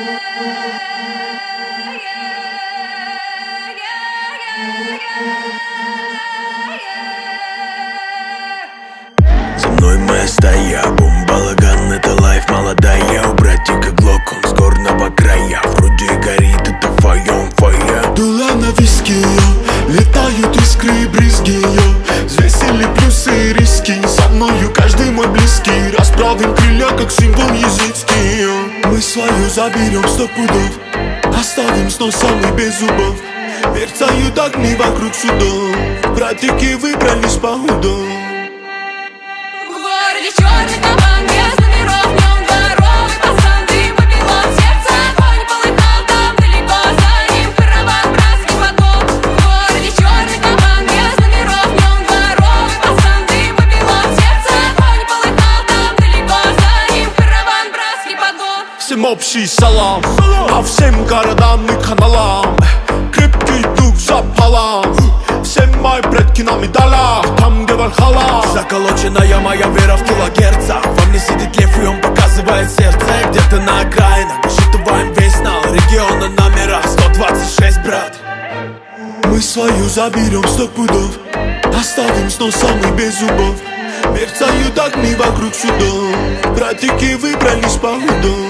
За мной моя стая, бум, балаган, это лайф молодая У братика глок, он с горного края Вроде и горит, это фаем, фая. Дула на виски, йо Летают искры и брызги, йо. Взвесили плюсы и риски Со мною каждый мой близкий. Расправим крылья, как символ язычский, йо свою заберем сто пудов Оставим с носом и без зубов. Мерцают огни вокруг судов. Братики выбрались по удов Всем общий салам, а всем городам и каналам Крепкий дух запалам Все мои предки на медалях, там где Вальхала Заколоченная моя вера в килогерцах Во мне сидит лев и он показывает сердце Где-то на окраинах Высчитываем весь нал Региона номера 126, брат Мы свою заберем сто пудов Оставим с носом и без зубов Мерцают огни вокруг судов Братики выбрались по удов